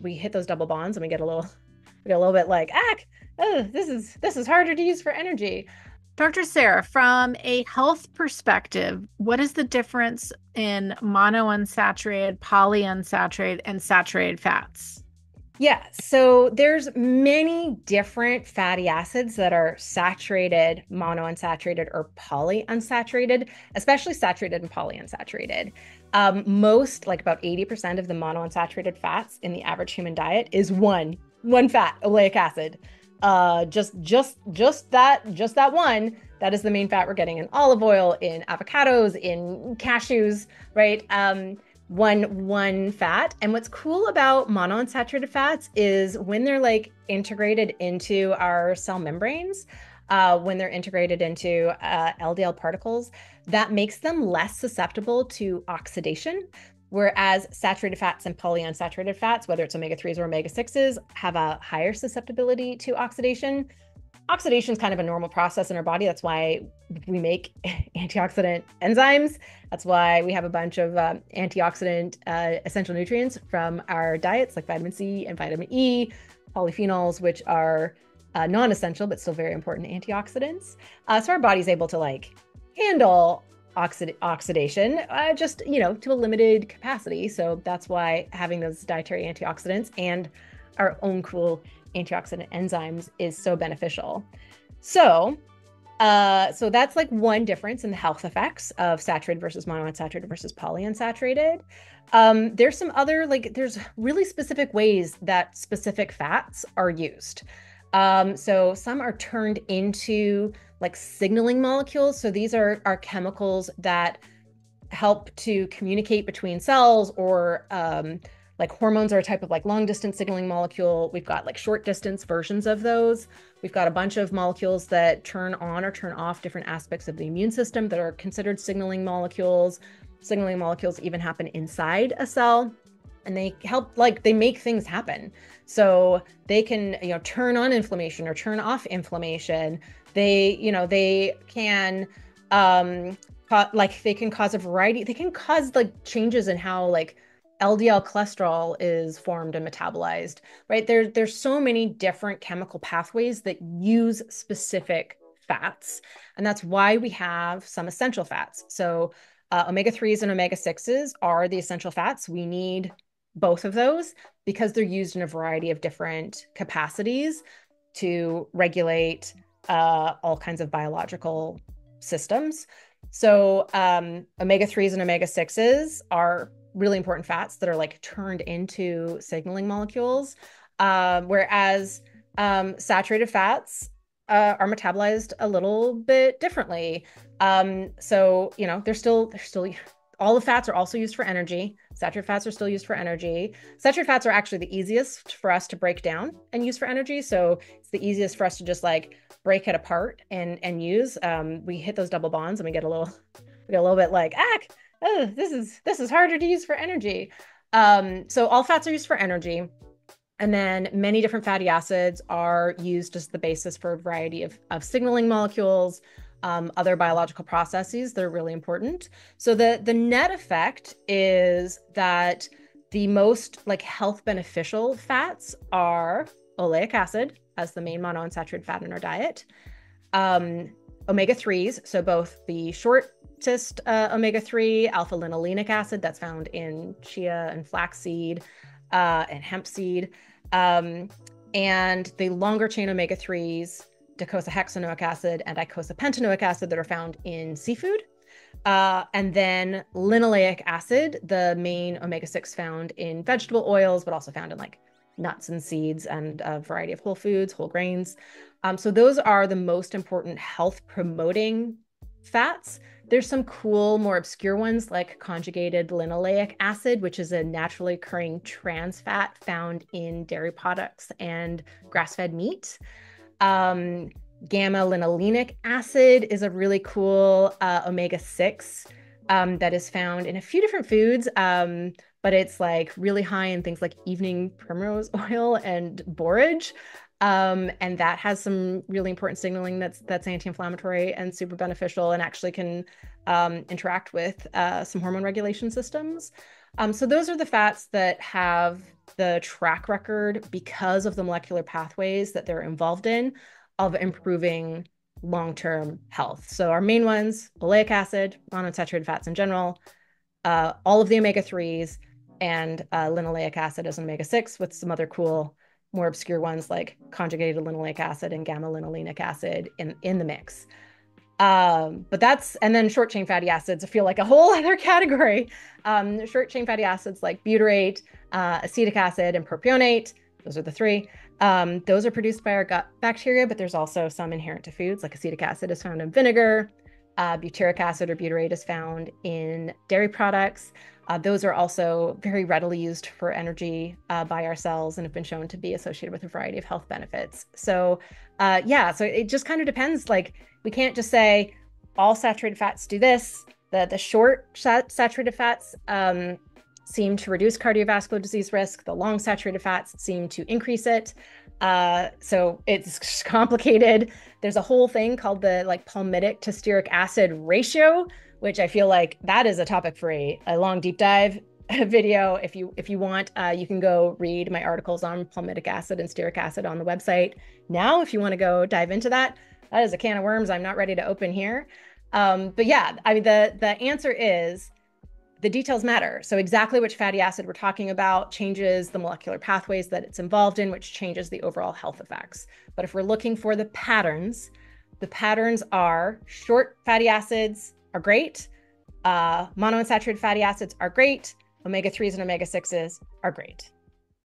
we hit those double bonds and we get a little we get a little bit like ah oh, this is this is harder to use for energy Dr. Sarah, from a health perspective, what is the difference in monounsaturated, polyunsaturated, and saturated fats? Yeah, so there's many different fatty acids that are saturated, monounsaturated, or polyunsaturated, especially saturated and polyunsaturated. Um, most, like about 80% of the monounsaturated fats in the average human diet is one, one fat, oleic acid. Uh, just, just, just that, just that one. That is the main fat we're getting in olive oil, in avocados, in cashews, right? Um, one one fat. And what's cool about monounsaturated fats is when they're like integrated into our cell membranes, uh, when they're integrated into uh, LDL particles, that makes them less susceptible to oxidation. Whereas saturated fats and polyunsaturated fats, whether it's omega 3s or omega 6s, have a higher susceptibility to oxidation. Oxidation is kind of a normal process in our body. That's why we make antioxidant enzymes. That's why we have a bunch of um, antioxidant uh, essential nutrients from our diets, like vitamin C and vitamin E, polyphenols, which are uh, non-essential but still very important antioxidants. Uh, so our body's able to like handle oxid- oxidation, uh, just you know, to a limited capacity. So that's why having those dietary antioxidants and our own cool antioxidant enzymes is so beneficial. So, uh, so that's like one difference in the health effects of saturated versus monounsaturated versus polyunsaturated. Um, there's some other like there's really specific ways that specific fats are used. Um, so some are turned into like signaling molecules. So these are are chemicals that help to communicate between cells or um, like hormones are a type of like long distance signaling molecule. We've got like short distance versions of those. We've got a bunch of molecules that turn on or turn off different aspects of the immune system that are considered signaling molecules. Signaling molecules even happen inside a cell and they help like they make things happen so they can you know turn on inflammation or turn off inflammation they you know they can um like they can cause a variety they can cause like changes in how like LDL cholesterol is formed and metabolized, right? There, there's so many different chemical pathways that use specific fats. And that's why we have some essential fats. So, uh, omega 3s and omega 6s are the essential fats. We need both of those because they're used in a variety of different capacities to regulate uh, all kinds of biological systems. So, um, omega 3s and omega 6s are really important fats that are like turned into signaling molecules. Um, whereas um, saturated fats uh, are metabolized a little bit differently. Um, so you know they're still they're still all the fats are also used for energy. Saturated fats are still used for energy. Saturated fats are actually the easiest for us to break down and use for energy. So it's the easiest for us to just like break it apart and and use. Um, we hit those double bonds and we get a little we get a little bit like ah oh, this is this is harder to use for energy. Um, so all fats are used for energy. And then many different fatty acids are used as the basis for a variety of, of signaling molecules, um, other biological processes that are really important. So the the net effect is that the most like health beneficial fats are oleic acid as the main monounsaturated fat in our diet, um, omega 3s, so both the short uh, omega 3, alpha linolenic acid that's found in chia and flaxseed uh, and hemp seed. Um, and the longer chain omega 3s, docosahexaenoic acid and icosapentaenoic acid that are found in seafood. Uh, and then linoleic acid, the main omega 6 found in vegetable oils, but also found in like nuts and seeds and a variety of whole foods, whole grains. Um, so, those are the most important health promoting fats there's some cool, more obscure ones like conjugated linoleic acid, which is a naturally occurring trans fat found in dairy products and grass fed meat. Um, gamma linolenic acid is a really cool uh, omega 6 um, that is found in a few different foods. Um, but it's like really high in things like evening primrose oil and borage. Um, and that has some really important signaling that's that's anti-inflammatory and super beneficial and actually can um, interact with uh, some hormone regulation systems. Um, so those are the fats that have the track record because of the molecular pathways that they're involved in of improving long-term health. So our main ones, oleic acid, monounsaturated fats in general, uh, all of the omega-3s, and uh, linoleic acid as an omega-6 with some other cool, more obscure ones like conjugated linoleic acid and gamma-linolenic acid in, in the mix. Um, but that's, and then short chain fatty acids feel like a whole other category. Um, short chain fatty acids like butyrate, uh, acetic acid, and propionate, those are the three. Um, those are produced by our gut bacteria, but there's also some inherent to foods, like acetic acid is found in vinegar, uh, butyric acid or butyrate is found in dairy products. Uh, those are also very readily used for energy uh, by our cells and have been shown to be associated with a variety of health benefits. So, uh, yeah, so it just kind of depends. Like, we can't just say all saturated fats do this. The the short sat- saturated fats um, seem to reduce cardiovascular disease risk. The long saturated fats seem to increase it. Uh, so it's complicated. There's a whole thing called the like palmitic to stearic acid ratio, which I feel like that is a topic for a, a long deep dive video. If you if you want, uh, you can go read my articles on palmitic acid and stearic acid on the website now. If you want to go dive into that, that is a can of worms I'm not ready to open here. Um, but yeah, I mean the the answer is the details matter. So, exactly which fatty acid we're talking about changes the molecular pathways that it's involved in, which changes the overall health effects. But if we're looking for the patterns, the patterns are short fatty acids are great, uh, monounsaturated fatty acids are great, omega 3s and omega 6s are great.